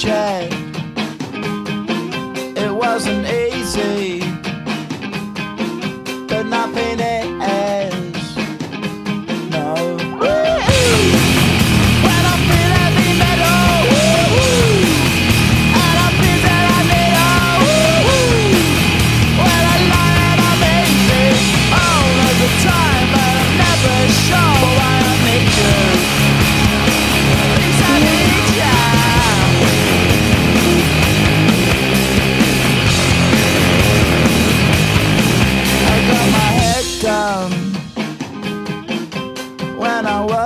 child.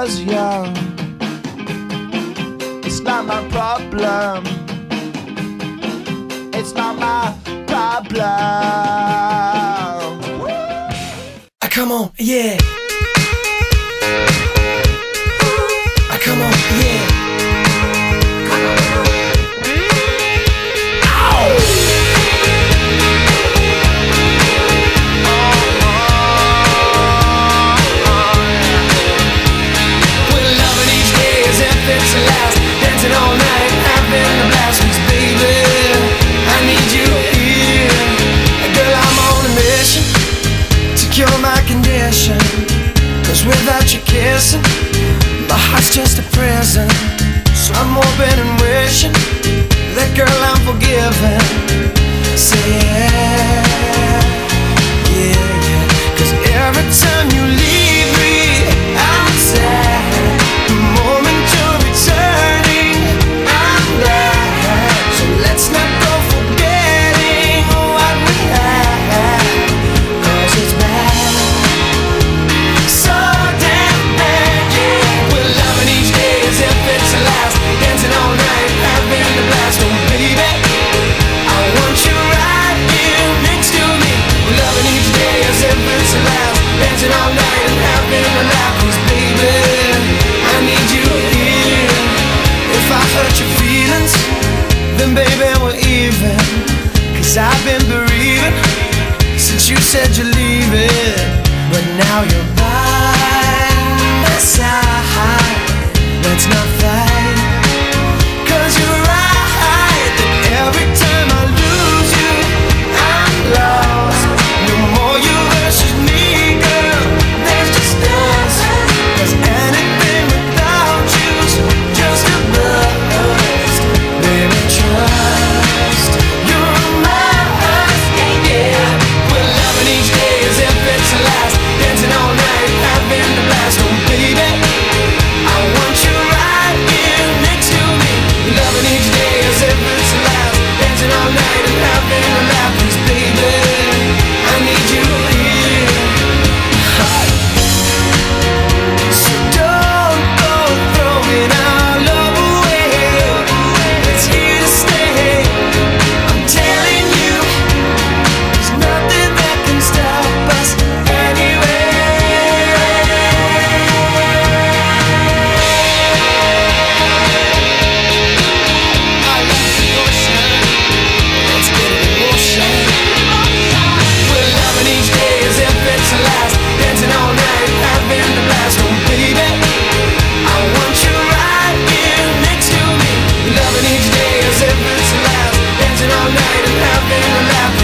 was young. It's not my problem. It's not my problem. Woo! Come on, yeah. So I'm hoping and wishing that girl I'm forgiving. but now you're nothing left